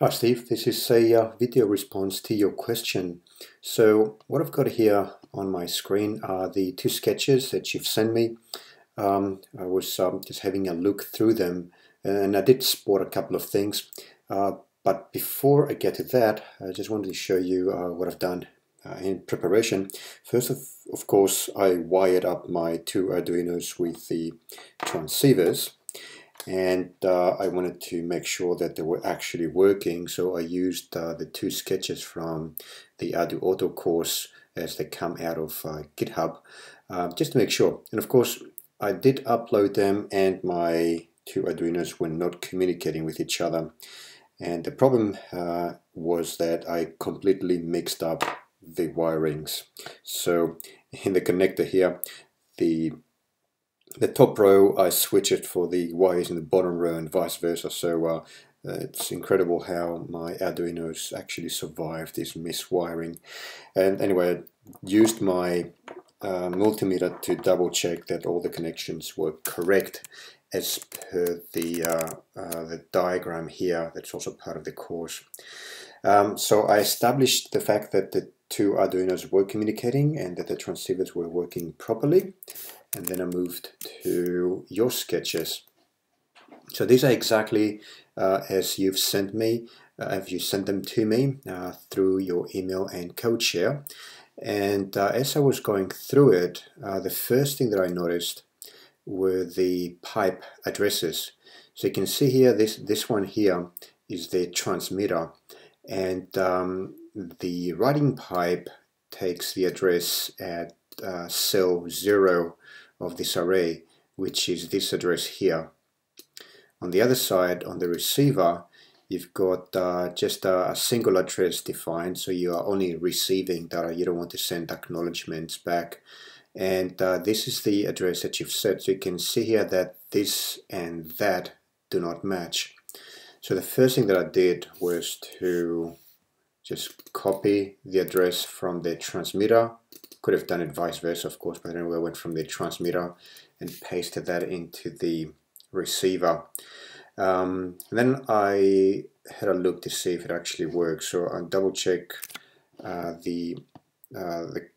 Hi Steve, this is a uh, video response to your question. So what I've got here on my screen are the two sketches that you've sent me. Um, I was um, just having a look through them and I did spot a couple of things. Uh, but before I get to that, I just wanted to show you uh, what I've done uh, in preparation. First of, of course, I wired up my two Arduinos with the transceivers and uh, I wanted to make sure that they were actually working so I used uh, the two sketches from the ArduAuto course as they come out of uh, GitHub uh, just to make sure. And of course I did upload them and my two Arduinos were not communicating with each other. And the problem uh, was that I completely mixed up the wirings. So in the connector here the the top row I switch it for the wires in the bottom row and vice versa. So uh, it's incredible how my Arduinos actually survived this miswiring. And anyway I used my uh, multimeter to double check that all the connections were correct as per the, uh, uh, the diagram here that's also part of the course. Um, so I established the fact that the two Arduinos were communicating and that the transceivers were working properly and then I moved to your sketches. So these are exactly uh, as you've sent me, uh, if you sent them to me uh, through your email and code share. And uh, as I was going through it, uh, the first thing that I noticed were the pipe addresses. So you can see here, this, this one here is the transmitter. And um, the writing pipe takes the address at uh, cell 0 of this array, which is this address here. On the other side, on the receiver, you've got uh, just a, a, single address defined, so you are only receiving data. You don't want to send acknowledgements back. And uh, this is the address that you've set. So you can see here that this and that do not match. So the first thing that I did was to just copy the address from the transmitter could have done it vice versa, of course, but anyway, I went from the transmitter and pasted that into the receiver. Um, then I had a look to see if it actually works. So I double check uh, the, uh, the,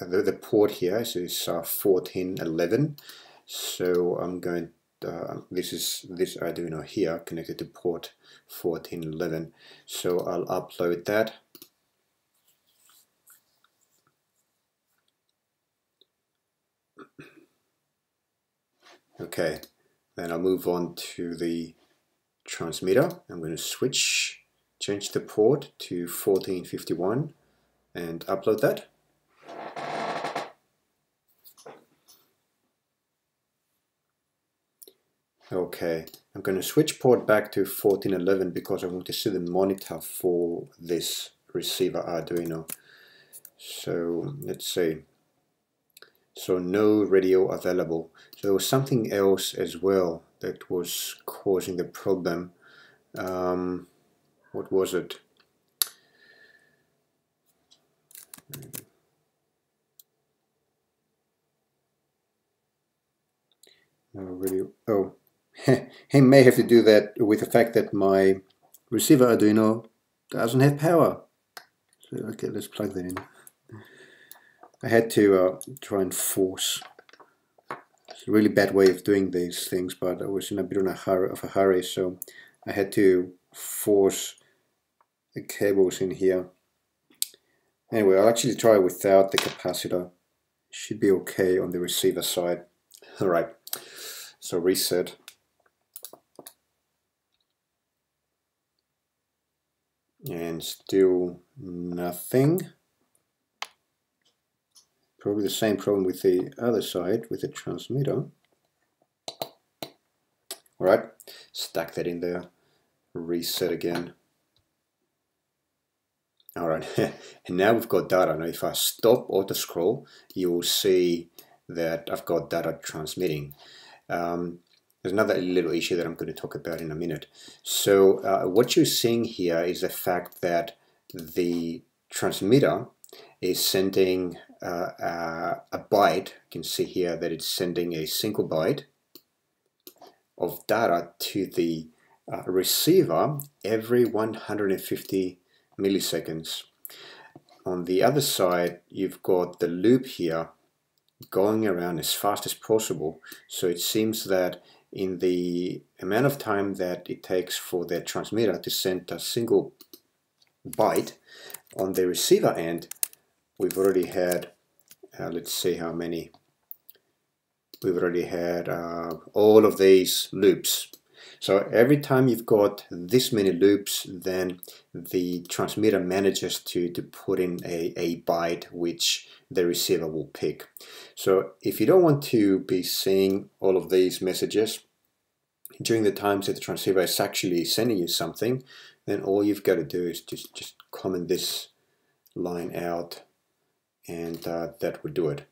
the, the port here. So it's uh, 1411. So I'm going. Uh, this is this Arduino here connected to port 1411. So I'll upload that. Okay, then I'll move on to the transmitter. I'm going to switch, change the port to 1451 and upload that. Okay, I'm going to switch port back to 1411 because I want to see the monitor for this receiver Arduino. So let's see. So no radio available. So there was something else as well that was causing the problem. Um, what was it? No radio. Oh, he may have to do that with the fact that my receiver Arduino doesn't have power. So okay, let's plug that in. I had to uh, try and force. It's a really bad way of doing these things, but I was in a bit of a hurry, of a hurry so I had to force the cables in here. Anyway, I'll actually try without the capacitor. Should be okay on the receiver side. Alright, so reset. And still nothing. Probably the same problem with the other side, with the transmitter. Alright, stack that in there, reset again. Alright, and now we've got data. Now if I stop auto scroll, you will see that I've got data transmitting. Um, there's another little issue that I'm going to talk about in a minute. So uh, what you're seeing here is the fact that the transmitter is sending uh, uh, a byte. You can see here that it's sending a single byte of data to the uh, receiver every 150 milliseconds. On the other side, you've got the loop here going around as fast as possible. So it seems that in the amount of time that it takes for the transmitter to send a single byte on the receiver end, we've already had, uh, let's see how many, we've already had uh, all of these loops. So every time you've got this many loops, then the transmitter manages to, to put in a, a byte which the receiver will pick. So if you don't want to be seeing all of these messages during the times that the transceiver is actually sending you something, then all you've got to do is just, just comment this line out and uh, that would do it.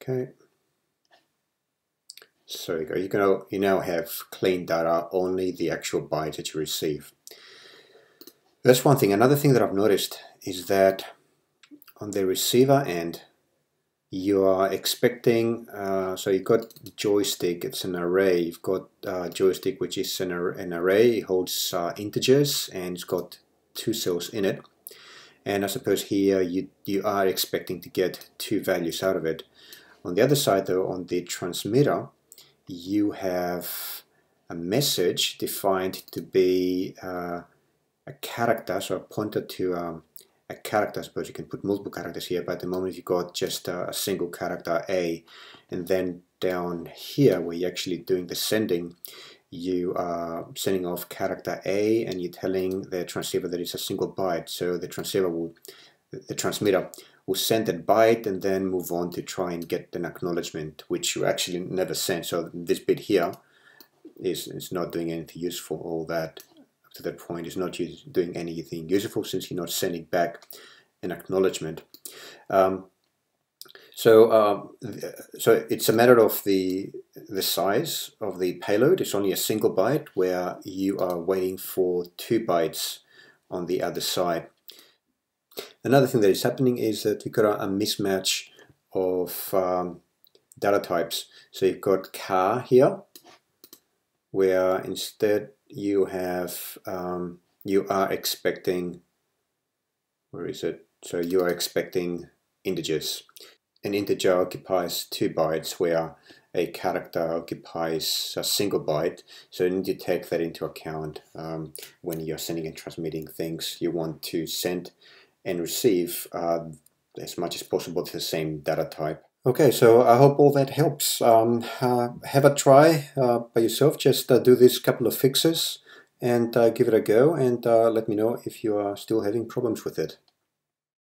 Okay. So you go. You can you now have clean data, only the actual byte that you receive. That's one thing. Another thing that I've noticed is that on the receiver end, you are expecting, uh, so you've got joystick, it's an array. You've got uh, joystick, which is an, an array, it holds uh, integers and it's got two cells in it. And I suppose here you, you are expecting to get two values out of it. On the other side though, on the transmitter, you have a message defined to be uh, a character, so a pointer to um, a character. I suppose you can put multiple characters here, but at the moment you've got just a, a single character A, and then down here where you're actually doing the sending, you are sending off character A and you're telling the transceiver that it's a single byte. So the transceiver will, the transmitter will send that byte and then move on to try and get an acknowledgement, which you actually never send. So this bit here is, is not doing anything useful. All that to that point is not doing anything useful since you're not sending back an acknowledgement. Um, so, um, so it's a matter of the the size of the payload. It's only a single byte where you are waiting for two bytes on the other side. Another thing that is happening is that we've got a, mismatch of um, data types. So you've got char here, where instead you have um, you are expecting where is it? So you are expecting integers. An integer occupies two bytes where a character occupies a single byte. So you need to take that into account um, when you're sending and transmitting things. You want to send and receive uh, as much as possible to the same data type Okay, so I hope all that helps. Um, uh, have a try uh, by yourself. Just uh, do this couple of fixes and uh, give it a go and uh, let me know if you are still having problems with it.